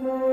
Mm-hmm.